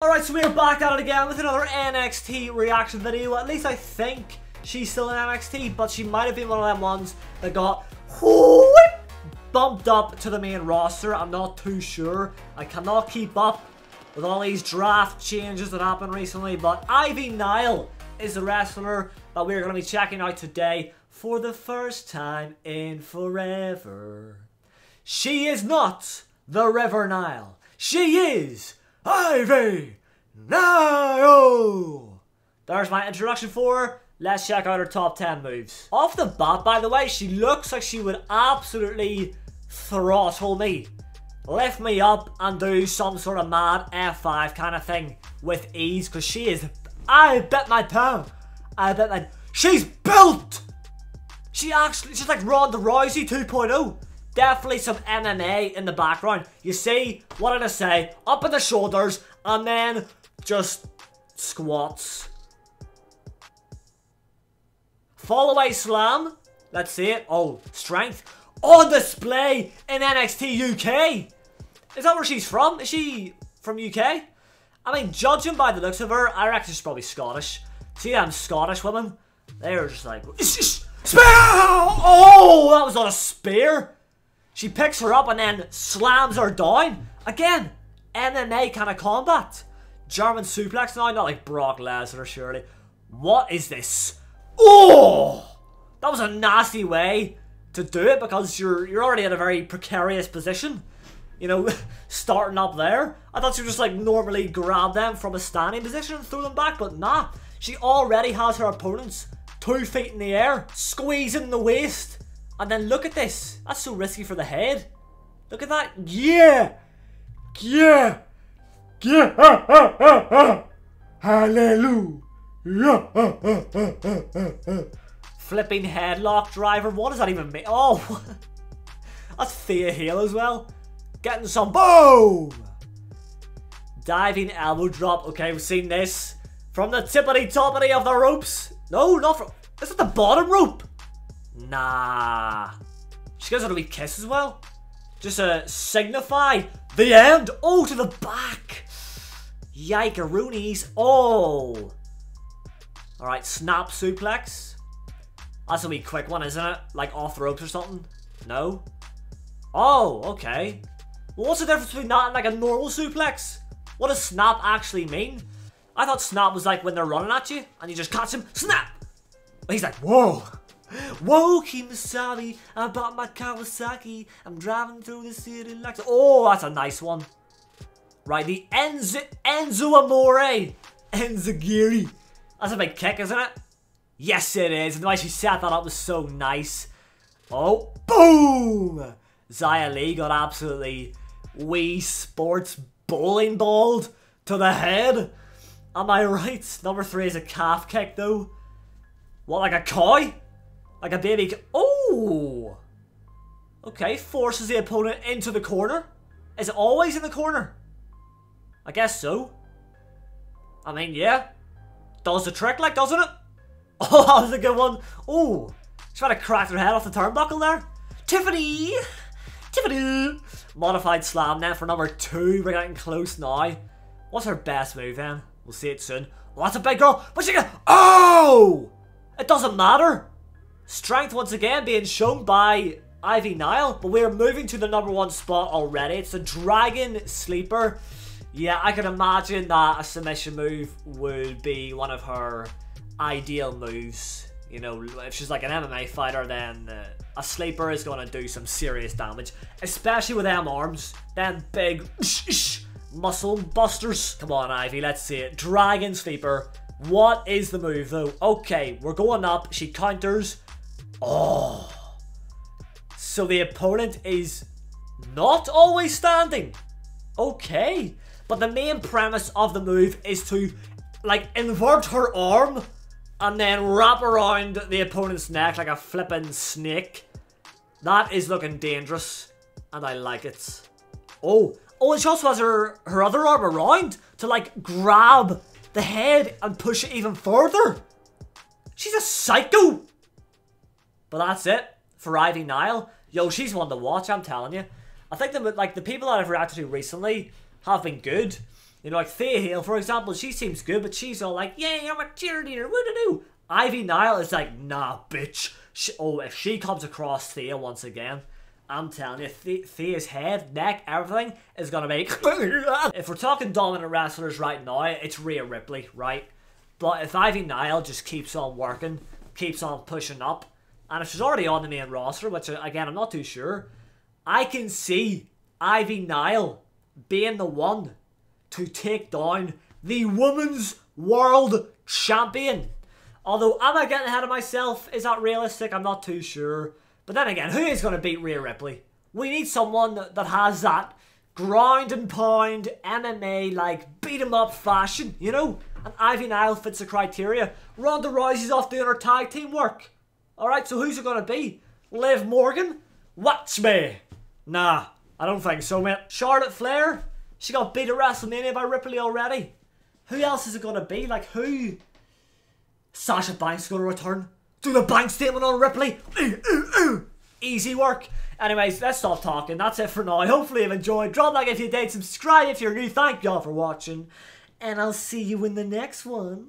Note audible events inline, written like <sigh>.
Alright, so we're back at it again with another NXT reaction video. At least I think she's still in NXT, but she might have been one of them ones that got whoop, bumped up to the main roster. I'm not too sure. I cannot keep up with all these draft changes that happened recently, but Ivy Nile is the wrestler that we're going to be checking out today for the first time in forever. She is not the River Nile. She is Ivy Nile! There's my introduction for her. Let's check out her top 10 moves. Off the bat, by the way, she looks like she would absolutely throttle me. Lift me up and do some sort of mad F5 kind of thing with ease because she is... I bet my pound. I bet my... She's built! She actually... She's like Ronda Rousey 2.0 definitely some MMA in the background. You see, what did I say? Up in the shoulders, and then just squats. Fall away slam. Let's see it. Oh, strength. On display in NXT UK. Is that where she's from? Is she from UK? I mean, judging by the looks of her, I reckon she's probably Scottish. See them Scottish women? They're just like... Spear! <laughs> Oh, that was on a spear. She picks her up and then slams her down. Again, MMA kind of combat. German suplex now, not like Brock Lesnar, surely. What is this? Oh! That was a nasty way to do it because you're you're already in a very precarious position. You know, <laughs> starting up there. I thought you just like normally grab them from a standing position and throw them back, but nah. She already has her opponents two feet in the air, squeezing the waist. And then look at this. That's so risky for the head. Look at that. Yeah. Yeah. Yeah. <laughs> Hallelujah. <laughs> Flipping headlock driver. What does that even mean? Oh. <laughs> That's Thea Hale as well. Getting some boom. Diving elbow drop. Okay, we've seen this. From the tippity toppity of the ropes. No, not from... Is the bottom rope. Nah. She gives it a wee kiss as well. Just to signify the end. Oh, to the back. Yikeroonies. Oh. Alright, snap suplex. That's a wee quick one, isn't it? Like off the ropes or something? No? Oh, okay. Well, what's the difference between that and like a normal suplex? What does snap actually mean? I thought snap was like when they're running at you and you just catch him, snap! He's like, whoa! Whoa, Kimasabi, I bought my Kawasaki. I'm driving through the city like... Oh, that's a nice one. Right, the Enzo, Enzo Amore. Enziguri. That's a big kick, isn't it? Yes, it is. And the way she set that up was so nice. Oh, boom! Xia Li got absolutely Wii Sports bowling balled to the head. Am I right? Number three is a calf kick, though. What, like a coy? Like a baby... Oh! Okay, forces the opponent into the corner. Is it always in the corner? I guess so. I mean, yeah. Does the trick, like, doesn't it? <laughs> Oh, that was a good one. Oh, trying to crack her head off the turnbuckle there. Tiffany! Tiffany! Modified slam then for number two. We're getting close now. What's her best move then? We'll see it soon. Oh, that's a big girl. But she got... Oh! It doesn't matter. Strength once again being shown by Ivy Nile, but we're moving to the number one spot already. It's a Dragon Sleeper. Yeah, I can imagine that a submission move would be one of her ideal moves. You know, if she's like an MMA fighter, then uh, a sleeper is going to do some serious damage, especially with them arms. Them big <laughs> muscle busters. Come on, Ivy, let's see it. Dragon Sleeper. What is the move, though? Okay, we're going up. She counters. Oh. So the opponent is not always standing. Okay. But the main premise of the move is to, like, invert her arm and then wrap around the opponent's neck like a flippin' snake. That is looking dangerous. And I like it. Oh. Oh, and she also has her, her other arm around to, like, grab the head and push it even further. She's a psycho. But that's it for Ivy Nile. Yo, she's one to watch, I'm telling you. I think that like the people that I've reacted to recently have been good. You know, like Thea Hale, for example, she seems good, but she's all like, yeah, I'm a cheerleader, what to do? Ivy Nile is like, nah, bitch. She, oh, if she comes across Thea once again, I'm telling you, the- Thea's head, neck, everything is gonna be. <laughs> if we're talking dominant wrestlers right now, it's Rhea Ripley, right? But if Ivy Nile just keeps on working, keeps on pushing up, and if she's already on the main roster, which uh, again I'm not too sure, I can see Ivy Nile being the one to take down the Women's World Champion. Although, am I getting ahead of myself? Is that realistic? I'm not too sure. But then again, who is going to beat Rhea Ripley? We need someone that has that grind and pound MMA like beat 'em up fashion, you know? And Ivy Nile fits the criteria. Ronda Rousey's off doing her tag team work. Alright, so who's it going to be? Liv Morgan? Watch me! Nah, I don't think so, mate. Charlotte Flair? She got beat at WrestleMania by Ripley already. Who else is it going to be? Like, who? Sasha Banks going to return? Do the bank statement on Ripley? Ooh, ooh, ooh. Easy work. Anyways, let's stop talking. That's it for now. Hopefully you've enjoyed. Drop like if you did. Subscribe if you're new. Thank y'all for watching. And I'll see you in the next one.